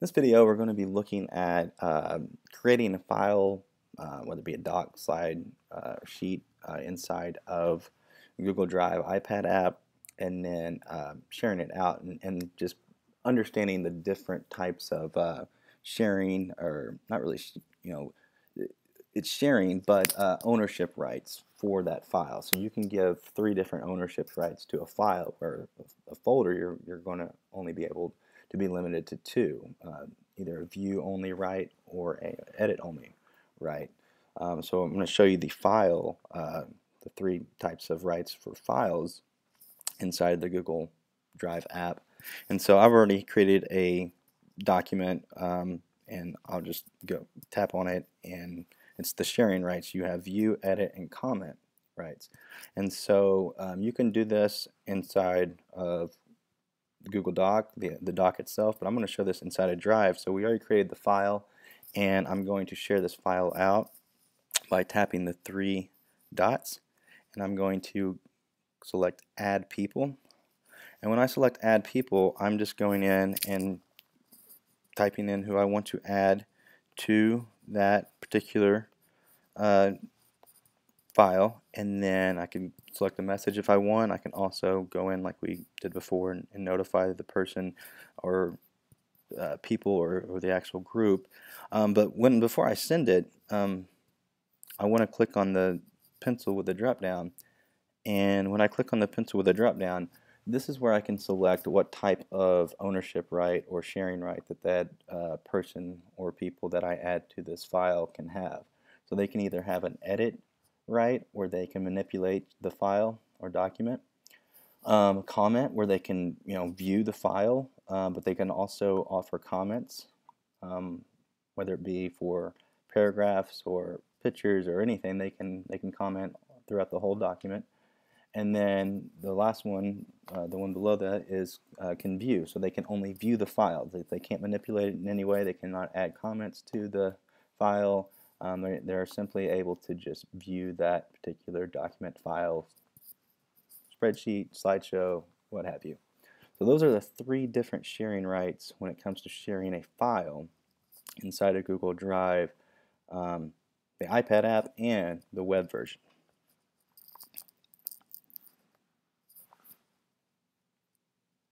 this video we're going to be looking at uh, creating a file, uh, whether it be a doc, slide, uh, sheet uh, inside of Google Drive iPad app and then uh, sharing it out and, and, just understanding the different types of uh, sharing or not really you know it's sharing but ownership rights for that file. So you can give three different ownership rights to a file or a folder you're, you're going to only be able to be limited to two, uh, either a view only right or a edit only right. Um, so I'm going to show you the file, uh, the three types of rights for files inside the Google Drive app. And so I've already created a document um, and I'll just go tap on it and it's the sharing rights. You have view, edit, and comment rights. And so um, you can do this inside of Google Doc, the, the doc itself, but I'm going to show this inside a drive. So we already created the file, and I'm going to share this file out by tapping the three dots, and I'm going to select Add People. And when I select Add People, I'm just going in and typing in who I want to add to that particular uh, file and then I can select a message if I want. I can also go in like we did before and, and notify the person or uh, people or, or, the actual group. Um, but when before I send it, um, I want to click on the pencil with the drop down and when I click on the pencil with the drop down this is where I can select what type of ownership right or sharing right that that uh, person or people that I add to this file can have. So they can either have an edit right where they can manipulate the file or document. Um, comment where they can you know view the file um, but they can also offer comments um, whether it be for paragraphs or pictures or anything they can they can comment throughout the whole document. And then the last one uh, the one below that is uh, can view so they can only view the file. They, they can't manipulate it in any way. They cannot add comments to the file um, they're, simply able to just view that particular document file, spreadsheet, slideshow, what have you. So those are the three different sharing rights when it comes to sharing a file inside of Google Drive, um, the iPad app, and the web version.